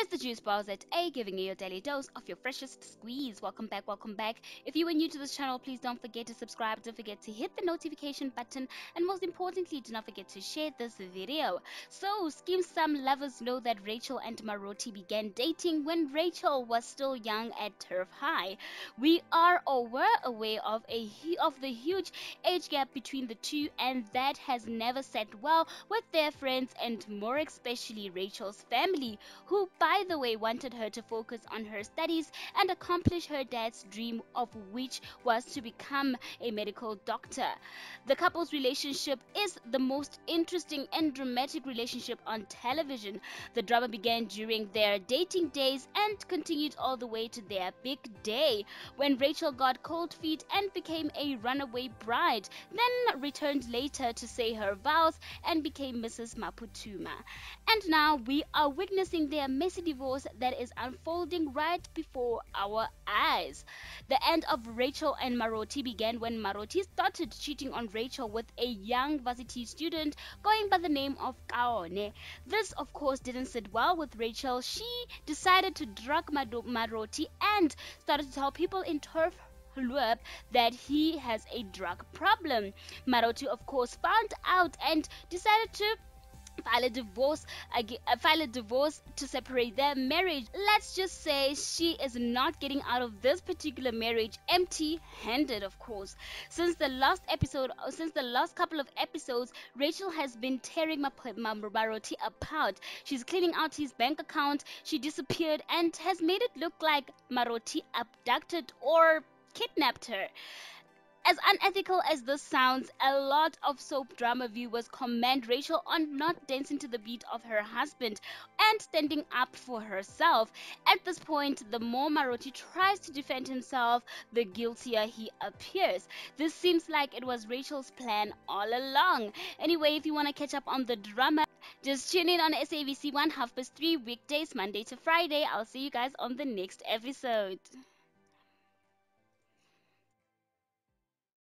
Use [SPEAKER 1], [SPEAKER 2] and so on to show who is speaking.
[SPEAKER 1] It's the Juice Bars at A, giving you your daily dose of your freshest squeeze. Welcome back, welcome back. If you are new to this channel, please don't forget to subscribe, don't forget to hit the notification button, and most importantly, do not forget to share this video. So, Skeem Saam lovers know that Rachel and Marothi began dating when Rachel was still young at Turf High. We are or were aware of a of the huge age gap between the two, and that has never sat well with their friends and more especially Rachel's family, who by the way, wanted her to focus on her studies and accomplish her dad's dream, of which was to become a medical doctor. The couple's relationship is the most interesting and dramatic relationship on television. The drama began during their dating days and continued all the way to their big day when Rachel got cold feet and became a runaway bride, then returned later to say her vows and became Mrs. Maputuma. And now we are witnessing their messy divorce that is unfolding right before our eyes. The end of Rachel and Marothi began when Marothi started cheating on Rachel with a young varsity student going by the name of Kaone. This, of course, didn't sit well with Rachel. She decided to drug Marothi and started to tell people in turf that he has a drug problem. Marothi, of course, found out and decided to file a divorce file a divorce to separate their marriage. Let's just say she is not getting out of this particular marriage empty handed of course. Since the last episode uh, since the last couple of episodes rachel has been tearing Marothi apart. She's cleaning out his bank account. She disappeared and has made it look like Marothi abducted or kidnapped her as unethical as this sounds, a lot of soap drama viewers commend Rachel on not dancing to the beat of her husband and standing up for herself. At this point, the more Marothi tries to defend himself, the guiltier he appears. This seems like it was Rachel's plan all along. Anyway, if you want to catch up on the drama, just tune in on SABC 1 half past 3 weekdays, Monday to Friday. I'll see you guys on the next episode.